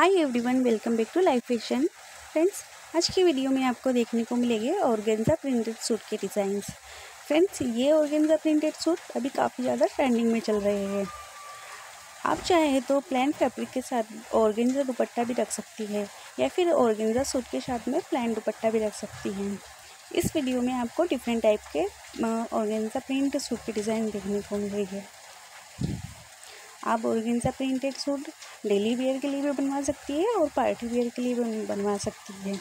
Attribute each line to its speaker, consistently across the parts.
Speaker 1: Hi everyone welcome back to life fashion friends आज की video में आपको देखने को मिलेंगे ऑर्गेन्जा प्रिंटेड सूट के डिज़ाइंस फ्रेंड्स ये ऑर्गेन्जा प्रिंटेड सूट अभी काफ़ी ज़्यादा ट्रेंडिंग में चल रहे हैं। आप चाहे तो प्लान फैब्रिक के साथ ऑर्गेन्जा दुपट्टा भी रख सकती है, या फिर ऑर्गेन्जा सूट के साथ में प्लान दुपट्टा भी रख सकती हैं। इस वीडियो में आपको डिफरेंट टाइप के ऑर्गेन्जा प्रिंट सूट के डिज़ाइन देखने को मिलेंगे। आप organza printed suit daily wear के लिए भी बनवा सकती है और पार्टी वेयर के लिए भी बनवा सकती है।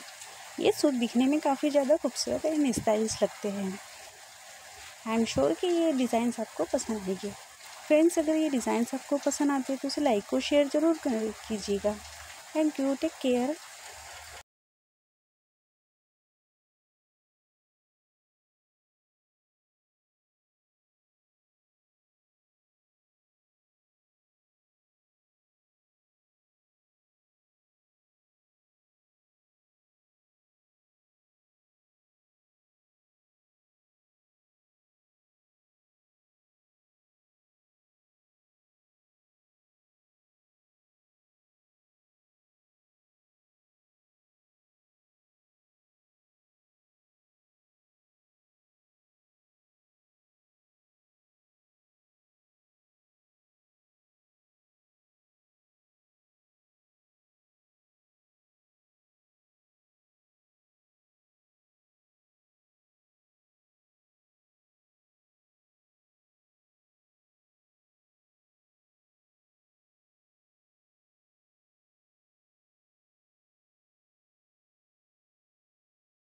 Speaker 1: ये सूट दिखने में काफ़ी ज़्यादा खूबसूरत एंड स्टाइलिश लगते हैं। आई एम श्योर कि ये डिज़ाइन आपको पसंद आएगी। फ्रेंड्स अगर ये डिज़ाइन आपको पसंद आते हैं तो उसे लाइक और शेयर ज़रूर कीजिएगा। Thank you take care